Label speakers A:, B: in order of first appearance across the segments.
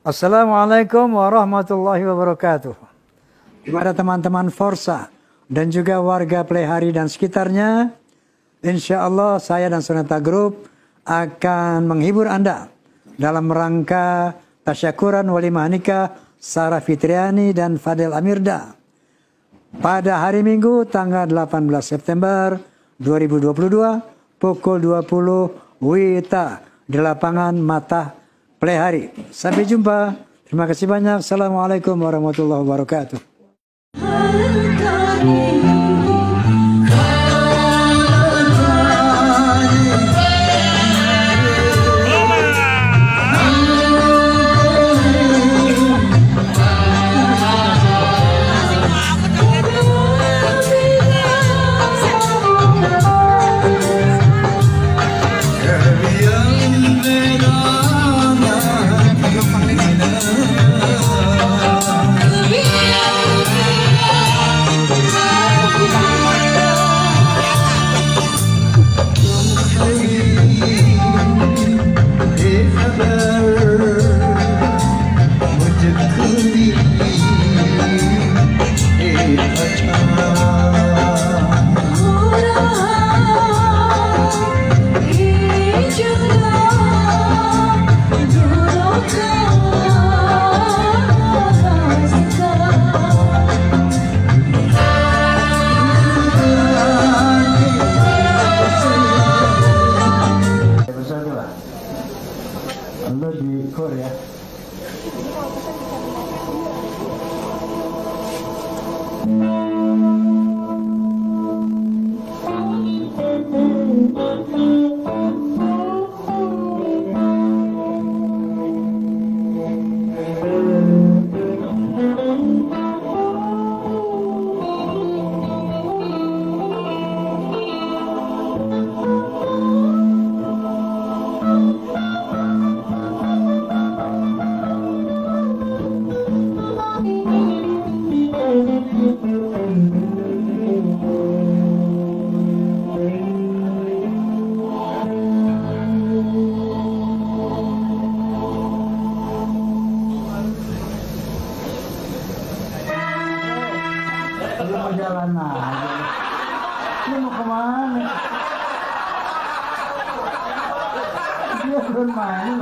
A: Assalamualaikum warahmatullahi wabarakatuh. Kepada teman-teman Forsa dan juga warga Plehari dan sekitarnya, insya Allah saya dan Sonata Group akan menghibur Anda dalam rangka tasyakuran walimah nikah Sarah Fitriani dan Fadel Amirda pada hari Minggu tanggal 18 September 2022 pukul 20 WITA di lapangan Mata Plehari. Sampai jumpa. Terima kasih banyak. Assalamualaikum warahmatullahi wabarakatuh. 哎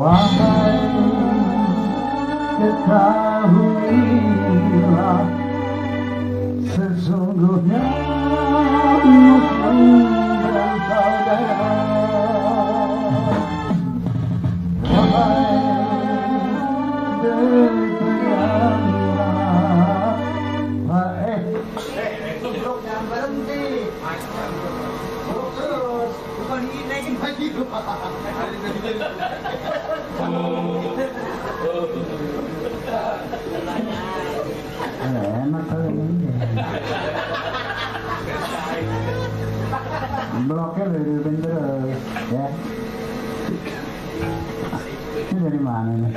A: Wahai ketahuilah Sesungguhnya Muslim dan saudara Wahai berpeganglah Pak eh
B: Eh, itu belum yang berhenti Terus, bukan
A: Enak kali ini. Bloknya dari terus ya. Ini dari mana nih?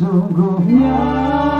A: sesungguhnya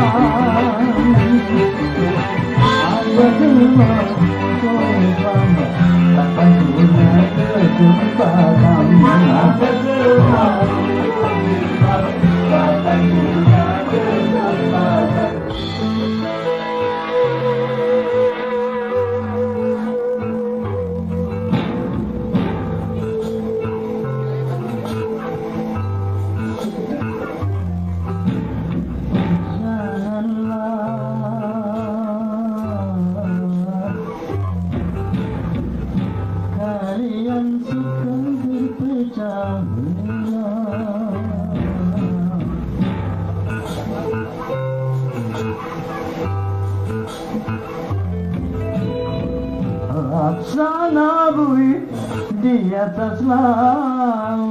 A: Thank you. Sana bu diyet aslan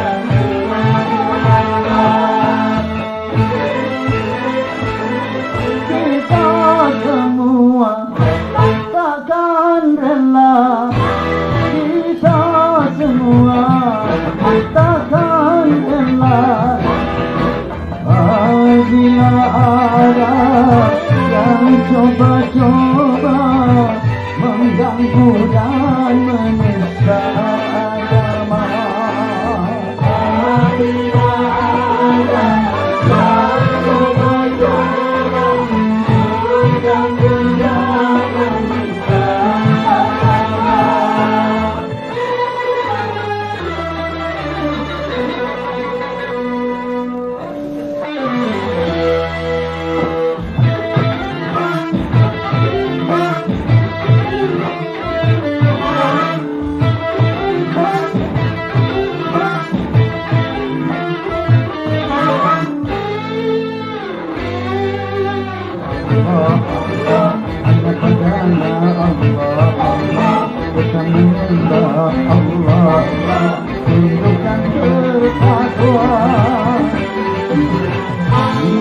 A: coba-coba mengganggu dan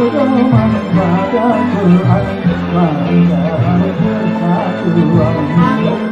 A: berdoman pada Tuhan Mari bersatu Tuhan.